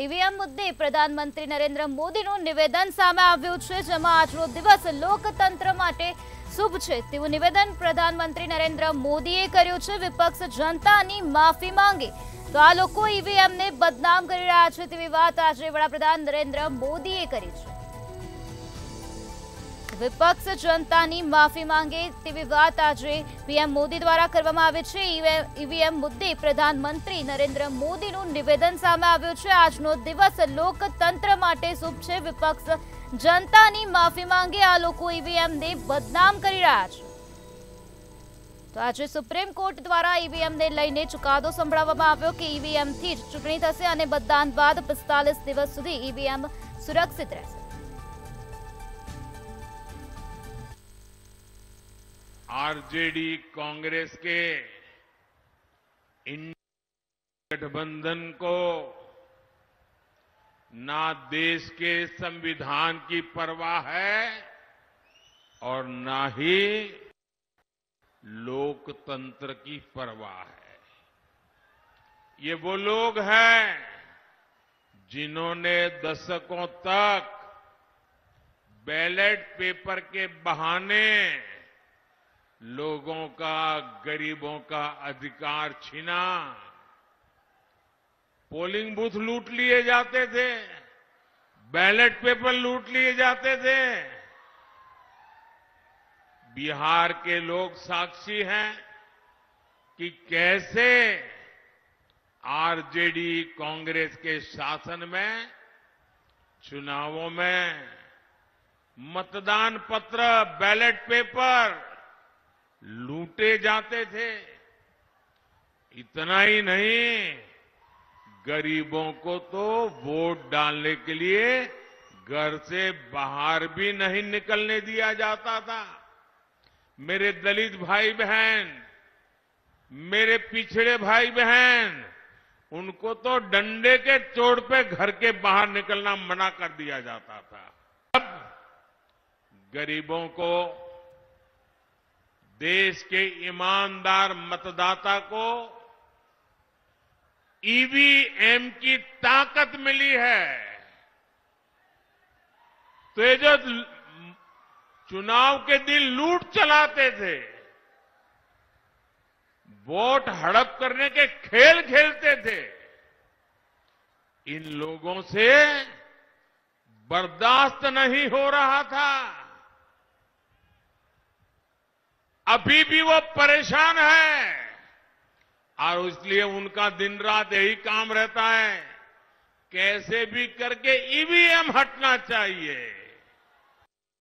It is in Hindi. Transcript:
ઈવીએમ મુદ્દે પ્રધાનમંત્રી નરેન્દ્ર મોદીનું નિવેદન સામે આવ્યું છે, જેમાં આજનો દિવસ લોકતંત્ર માટે શુભ છે. તેવું નિવેદન પ્રધાનમંત્રી નરેન્દ્ર મોદીએ કર્યું છે, વિપક્ષ જનતાની માફી માંગે. તો આ લોકો ઈવીએમને બદનામ કરી રહ્યા છે તેવી વાત આજે વડાપ્રધાન નરેન્દ્ર મોદીએ કરી છે. વિપક્ષ જનતાની માફી માંગે તેવી વાત આજે પીએમ મોદી દ્વારા કરવામાં આવી છે. ઈવીએમ મુદ્દે પ્રધાનમંત્રી નરેન્દ્ર મોદીનું નિવેદન સામે આવ્યું છે. આજનો દિવસ લોકતંત્ર માટે શુભ છે. વિપક્ષ જનતાની માફી માંગે, આ લોકો ઈવીએમને બદનામ કરી રહ્યા છે. તો આજે સુપ્રીમ કોર્ટ દ્વારા ઈવીએમને લઈને ચુકાદો સંભળાવવામાં આવ્યો કે ઈવીએમથી જ ચૂંટણી થશે અને મતદાન બાદ પિસ્તાલીસ દિવસ સુધી ઈવીએમ સુરક્ષિત રહેશે. आरजेडी कांग्रेस के इंडिया गठबंधन को ना देश के संविधान की परवाह है और ना ही लोकतंत्र की परवाह है। ये वो लोग हैं जिन्होंने दशकों तक बैलेट पेपर के बहाने लोगों का, गरीबों का अधिकार छीना। पोलिंग बूथ लूट लिए जाते थे, बैलेट पेपर लूट लिए जाते थे। बिहार के लोग साक्षी हैं कि कैसे आरजेडी कांग्रेस के शासन में, चुनावों में मतदान पत्र, बैलेट पेपर लूटे जाते थे। इतना ही नहीं, गरीबों को तो वोट डालने के लिए घर से बाहर भी नहीं निकलने दिया जाता था। मेरे दलित भाई बहन मेरे पिछड़े भाई बहन उनको तो डंडे के चोट पे घर के बाहर निकलना मना कर दिया जाता था। अब गरीबों को देश के ईमानदार मतदाता को ईवीएम की ताकत मिली है। तो ये जो चुनाव के दिन लूट चलाते थे, वोट हड़प करने के खेल खेलते थे, इन लोगों से बर्दाश्त नहीं हो रहा था। अभी भी वो परेशान है। और इसलिए उनका दिन रात यही काम रहता है। कैसे भी करके ईवीएम हटना चाहिए।